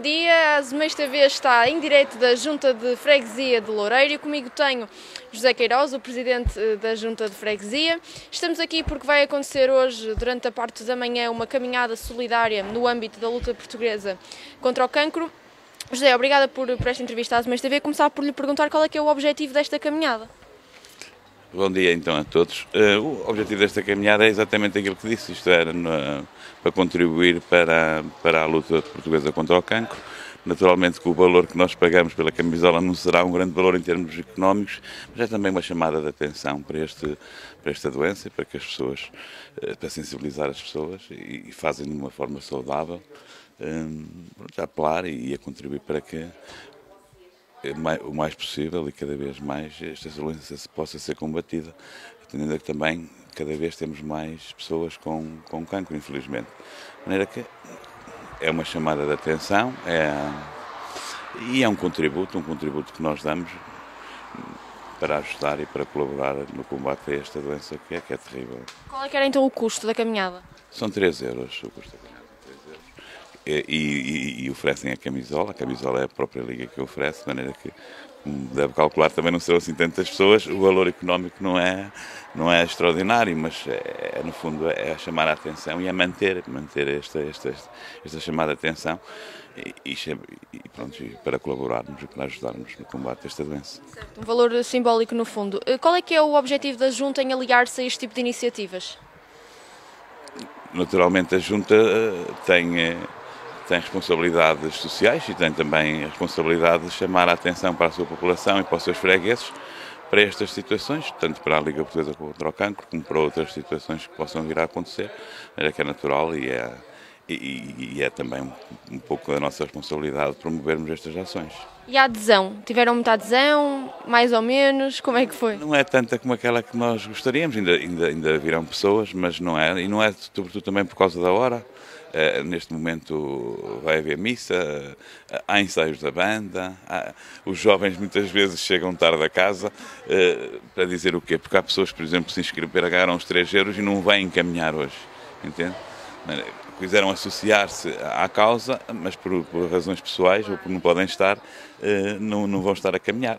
dia. A Azeméis TV está em direto da Junta de Freguesia de Loureiro. Comigo tenho José Queiroz, o presidente eh, da Junta de Freguesia. Estamos aqui porque vai acontecer hoje, durante a parte da manhã, uma caminhada solidária no âmbito da luta portuguesa contra o cancro. José, obrigada por, por esta entrevista à Azeméis TV. Começar por lhe perguntar qual é que é o objetivo desta caminhada. Bom dia então a todos. Uh, o objetivo desta caminhada é exatamente aquilo que disse, isto era para contribuir para, para a luta portuguesa contra o cancro. Naturalmente que o valor que nós pagamos pela camisola não será um grande valor em termos económicos, mas é também uma chamada de atenção para, este, para esta doença, para que as pessoas, uh, para sensibilizar as pessoas e, e fazem de uma forma saudável, um, a apelar e a contribuir para que o mais possível e cada vez mais esta doença possa ser combatida, atendendo a que também cada vez temos mais pessoas com, com cancro, infelizmente. De maneira que é uma chamada de atenção é, e é um contributo, um contributo que nós damos para ajudar e para colaborar no combate a esta doença que é, que é terrível. Qual é que era então o custo da caminhada? São 3 euros o custo da caminhada e, e, e, oferecem a camisola. A camisola é a própria liga que oferece, de maneira que, como deve calcular, também não serão assim tantas pessoas. O valor económico não é, não é extraordinário, mas é, é no fundo é a chamar a atenção e a manter, manter esta, esta, esta chamada atenção e, e, pronto, para colaborarmos e para ajudarmos no combate a esta doença. Certo, um valor simbólico no fundo. Eh, qual é que é o objetivo da Junta em aliar-se a este tipo de iniciativas? Naturalmente a Junta eh, tem eh, tem responsabilidades sociais e tem também a responsabilidade de chamar a atenção para a sua população e para os seus fregueses para estas situações, tanto para a Liga Portuguesa contra o Cancro, como para outras situações que possam vir a acontecer, que é natural e é, e, e é também um, pouco da nossa responsabilidade promovermos estas ações. E a adesão? Tiveram muita adesão? Mais ou menos? Como é que foi? Não é tanta como aquela que nós gostaríamos, ainda, ainda, ainda virão pessoas, mas não é, e não é sobretudo também por causa da hora. Uh, neste momento vai haver missa, uh, há ensaios da banda, há, os jovens muitas vezes chegam tarde a casa uh, para dizer o quê? Porque há pessoas que, por exemplo, se inscreveram, pagaram os 3 euros e não vêm caminhar hoje, entende? Quiseram associar-se à causa, mas por, por, razões pessoais ou por não podem estar, não, não vão estar a caminhar.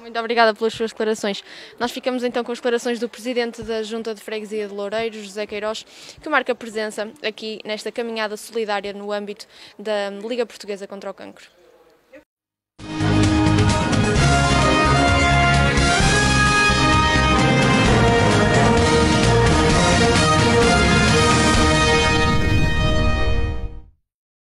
Muito obrigada pelas suas declarações. Nós ficamos então com as declarações do Presidente da Junta de Freguesia de Loureiros, José Queiroz, que marca presença aqui nesta caminhada solidária no âmbito da Liga Portuguesa contra o Cancro.